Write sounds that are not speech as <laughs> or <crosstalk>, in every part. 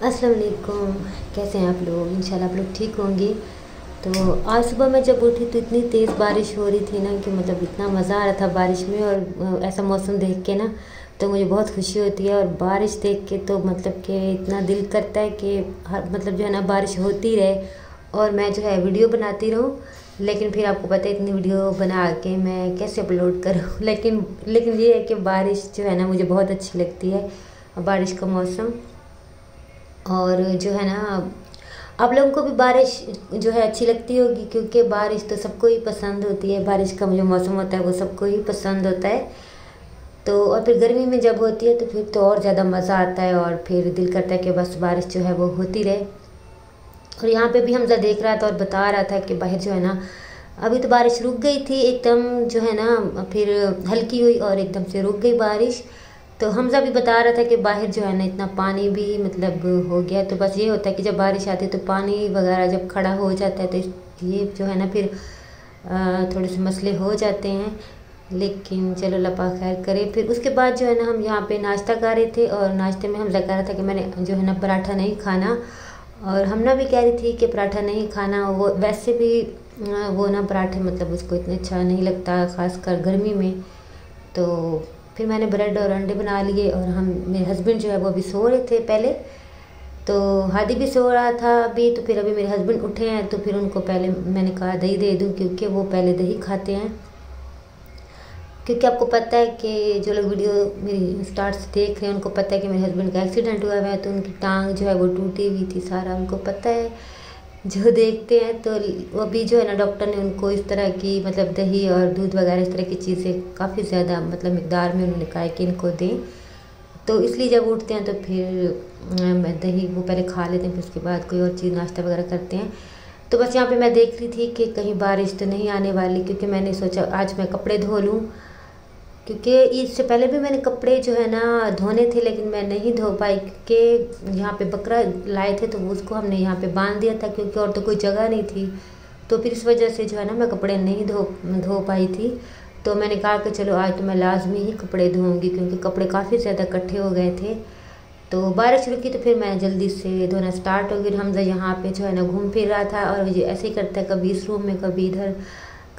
अस्सलाम वालेकुम कैसे हैं आप लोग? इंशाल्लाह आप लोग ठीक होंगे। तो आज सुबह मैं जब उठी तो इतनी तेज़ बारिश हो रही थी ना कि मतलब इतना मज़ा आ रहा था बारिश में और ऐसा मौसम देख के ना तो मुझे बहुत खुशी होती है और बारिश देख के तो मतलब कि इतना दिल करता है कि हर मतलब जो है ना बारिश होती रहे और मैं जो है वीडियो बनाती रहूँ। लेकिन फिर आपको पता है इतनी वीडियो बना के मैं कैसे अपलोड करूँ? <laughs> लेकिन लेकिन ये है कि बारिश जो है ना मुझे बहुत अच्छी लगती है, बारिश का मौसम। और जो है ना, आप लोगों को भी बारिश जो है अच्छी लगती होगी, क्योंकि बारिश तो सबको ही पसंद होती है। बारिश का जो मौसम होता है, वो सबको ही पसंद होता है। तो और फिर गर्मी में जब होती है तो फिर तो और ज़्यादा मज़ा आता है और फिर दिल करता है कि बस बारिश जो है वो होती रहे। और यहाँ पे भी हम हमजा देख रहा था और बता रहा था कि बाहर जो है ना, अभी तो बारिश रुक गई थी, एकदम जो है ना, फिर हल्की हुई और एकदम से रुक गई बारिश। तो हमजा भी बता रहा था कि बाहर जो है ना इतना पानी भी मतलब हो गया तो बस ये होता है कि जब बारिश आती है तो पानी वगैरह जब खड़ा हो जाता है तो ये जो है ना फिर थोड़े से मसले हो जाते हैं। लेकिन चलो लपा खैर करे। फिर उसके बाद जो है ना हम यहाँ पे नाश्ता कर रहे थे और नाश्ते में हम लगा रहा था कि मैंने जो है ना पराठा नहीं खाना। और हमना भी कह रही थी कि पराठा नहीं खाना, वो वैसे भी वो ना पराठे मतलब उसको इतना अच्छा नहीं लगता ख़ासकर गर्मी में। तो फिर मैंने ब्रेड और अंडे बना लिए और हम, मेरे हस्बैंड जो है वो अभी सो रहे थे पहले। तो हादी भी सो रहा था अभी तो फिर अभी मेरे हस्बैंड उठे हैं तो फिर उनको पहले मैंने कहा, दही दे दूँ क्योंकि वो पहले दही खाते हैं। क्योंकि आपको पता है कि जो लोग वीडियो मेरी स्टार्ट से देख रहे हैं, उनको पता है कि मेरे हस्बैंड का एक्सीडेंट हुआ है तो उनकी टांग जो है वो टूटी हुई थी सारा, उनको पता है। जो देखते हैं तो वो भी जो है ना डॉक्टर ने उनको इस तरह की मतलब दही और दूध वगैरह, इस तरह की चीज़ें काफ़ी ज़्यादा मतलब मकदार में उन्होंने कहा कि इनको दें। तो इसलिए जब उठते हैं तो फिर मैं दही वो पहले खा लेते हैं, फिर उसके बाद कोई और चीज़, नाश्ता वगैरह करते हैं। तो बस यहाँ पे मैं देख रही थी कि कहीं बारिश तो नहीं आने वाली, क्योंकि मैंने सोचा, आज मैं कपड़े धो लूँ। क्योंकि इससे पहले भी मैंने कपड़े जो है ना धोने थे, लेकिन मैं नहीं धो पाई क्योंकि यहाँ पे बकरा लाए थे तो उसको हमने यहाँ पे बाँध दिया था क्योंकि और तो कोई जगह नहीं थी। तो फिर इस वजह से जो है ना मैं कपड़े नहीं धो धो पाई थी। तो मैंने कहा कि चलो आज तो मैं लाजमी ही कपड़े धोऊँगी क्योंकि कपड़े काफ़ी ज़्यादा इकट्ठे हो गए थे। तो बारिश रुकी तो फिर मैं जल्दी से धोना स्टार्ट हो गई हमजा यहाँ पे जो है ना घूम फिर रहा था और ऐसे ही करता है कभी इस रूम में, कभी इधर।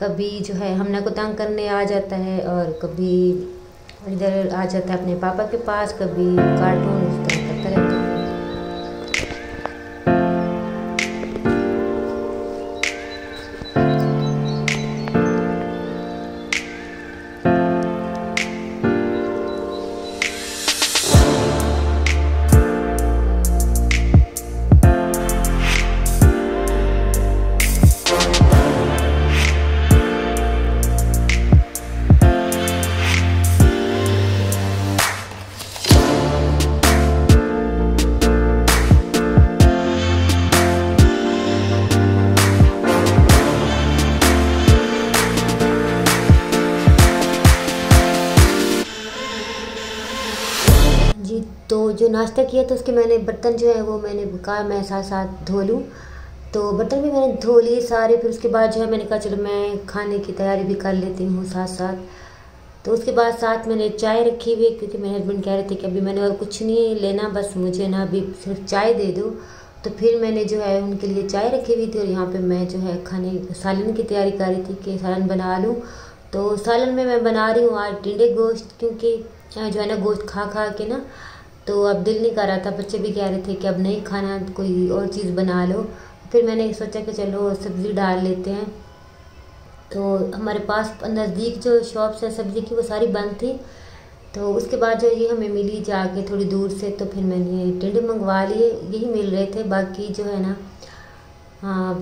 कभी जो है हमने को तंग करने आ जाता है और कभी इधर आ जाता है अपने पापा के पास, कभी कार्टून जो नाश्ता किया तो उसके मैंने बर्तन जो है वो मैंने कहा मैं साथ साथ धो लूँ। तो बर्तन भी मैंने धो लिए सारे, फिर उसके बाद जो है मैंने कहा चलो मैं खाने की तैयारी भी कर लेती हूँ साथ साथ। तो उसके बाद साथ मैंने चाय रखी हुई, क्योंकि मेरे हस्बैंड कह रहे थे कि अभी मैंने और कुछ नहीं लेना, बस मुझे ना अभी सिर्फ़ चाय दे दो। तो फिर मैंने जो है उनके लिए चाय रखी हुई थी और यहाँ पे मैं जो है खाने, सालन की तैयारी कर रही थी कि सालन बना लूँ। तो सालन में मैं बना रही हूँ आज टिंडे गोश्त, क्योंकि जो है ना गोश्त खा खा के ना तो अब दिल नहीं कर रहा था, बच्चे भी कह रहे थे कि अब नहीं खाना, कोई और चीज़ बना लो। फिर मैंने सोचा कि चलो सब्ज़ी डाल लेते हैं। तो हमारे पास नज़दीक जो शॉप्स हैं सब्ज़ी की, वो सारी बंद थी। तो उसके बाद जो ये हमें मिली जाके थोड़ी दूर से तो फिर मैंने टिंडे मंगवा लिए, यही मिल रहे थे। बाकी जो है ना हाँ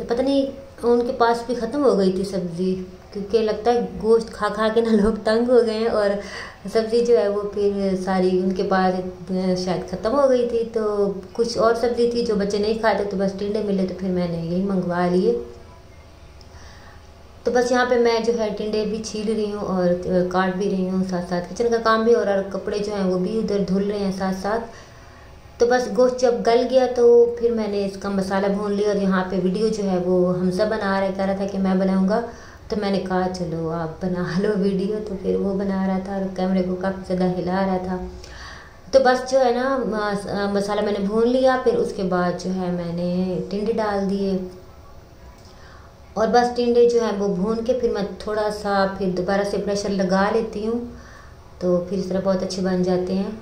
पता नहीं उनके पास भी ख़त्म हो गई थी सब्ज़ी। क्योंकि लगता है गोश्त खा खा के ना लोग तंग हो गए हैं और सब्ज़ी जो है वो फिर सारी उनके पास शायद ख़त्म हो गई थी। तो कुछ और सब्ज़ी थी जो बच्चे नहीं खाते तो बस टिंडे मिले तो फिर मैंने यही मंगवा लिए। तो बस यहाँ पे मैं जो है टिंडे भी छील रही हूँ और काट भी रही हूँ साथ साथ किचन का काम भी और कपड़े जो हैं वो भी उधर धुल रहे हैं साथ साथ तो बस गोश्त जब गल गया तो फिर मैंने इसका मसाला भून लिया और यहाँ पे वीडियो जो है वो हमसा बना रहा, कह रहा था कि मैं बनाऊँगा। तो मैंने कहा, चलो आप बना लो वीडियो। तो फिर वो बना रहा था और कैमरे को काफ़ी ज़्यादा हिला रहा था। तो बस जो है ना मसाला मैंने भून लिया, फिर उसके बाद जो है मैंने टिंडे डाल दिए। और बस टिंडे जो है वो भून के फिर मैं थोड़ा सा फिर दोबारा से प्रेशर लगा लेती हूँ तो फिर इस तरह बहुत अच्छे बन जाते हैं।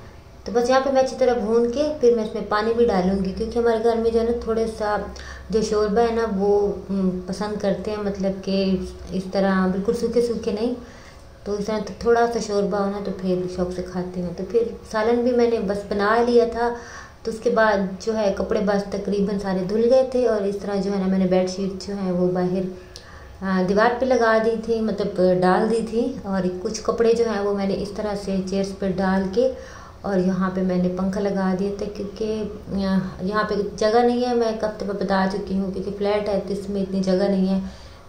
तो बस यहाँ पे मैं अच्छी तरह भून के फिर मैं इसमें पानी भी डालूँगी, क्योंकि हमारे घर में जो है ना थोड़े सा जो शोरबा है ना, वो पसंद करते हैं मतलब कि इस तरह बिल्कुल सूखे सूखे नहीं। तो इस तरह तो थोड़ा सा शोरबा होना तो फिर शौक से खाते हैं। तो फिर सालन भी मैंने बस बना लिया था तो उसके बाद जो है कपड़े बस तकरीबन सारे धुल गए थे और इस तरह जो है ना मैंने बेड शीट जो है वो बाहर दीवार पे लगा दी थी मतलब डाल दी थी और कुछ कपड़े जो हैं वो मैंने इस तरह से चेयर्स पर डाल के और यहाँ पे मैंने पंखा लगा दिए थे क्योंकि यहाँ पे जगह नहीं है। मैं कब तक बता चुकी हूँ क्योंकि फ्लैट है तो इसमें इतनी जगह नहीं है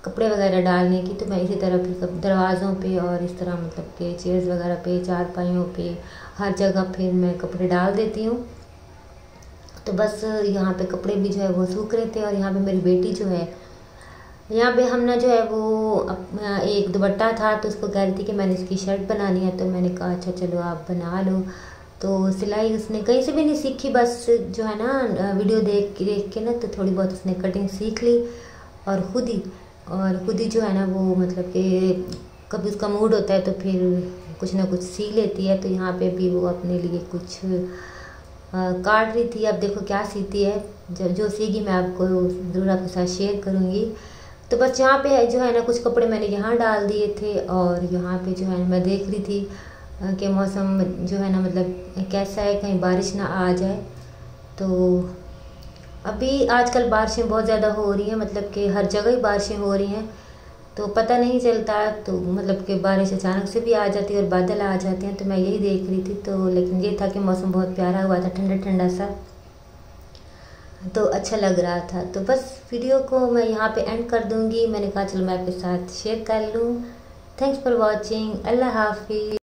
कपड़े वगैरह डालने की। तो मैं इसी तरह फिर दरवाज़ों पे और इस तरह मतलब के चेयर्स वगैरह पे, चारपाइयों पे, हर जगह फिर मैं कपड़े डाल देती हूँ। तो बस यहाँ पे कपड़े भी जो है वो सूख रहे थे और यहाँ पे मेरी बेटी जो है, यहाँ पे हमने जो है वो एक दुबट्टा था तो उसको कह रही थी कि मैंने इसकी शर्ट बनानी है। तो मैंने कहा अच्छा चलो आप बना लो। तो सिलाई उसने कहीं से भी नहीं सीखी, बस जो है ना, वीडियो देख देख के ना तो थोड़ी बहुत उसने कटिंग सीख ली और खुद। ही और खुद ही जो है ना, वो मतलब कि कभी उसका मूड होता है तो फिर कुछ ना कुछ सी लेती है। तो यहाँ पे भी वो अपने लिए कुछ काट रही थी। अब देखो क्या सीती है। जब जो सीगी मैं आपको ज़रूर आपके साथ शेयर करूँगी। तो बस यहाँ पे जो है ना, कुछ कपड़े मैंने यहाँ डाल दिए थे और यहाँ पे जो है ना, मैं देख रही थी। कि मौसम जो है ना मतलब कैसा है, कहीं बारिश ना आ जाए। तो अभी आजकल बारिशें बहुत ज़्यादा हो रही हैं मतलब कि हर जगह ही बारिशें हो रही हैं। तो पता नहीं चलता तो मतलब कि बारिश अचानक से भी आ जाती है और बादल आ जाते हैं तो मैं यही देख रही थी। तो लेकिन ये था कि मौसम बहुत प्यारा हुआ था, ठंडा ठंडा सा। तो अच्छा लग रहा था। तो बस वीडियो को मैं यहाँ पे एंड कर दूँगी। मैंने कहा, चलो मैं आपके साथ शेयर कर लूँ। Thanks for watching. अल्लाह हाफि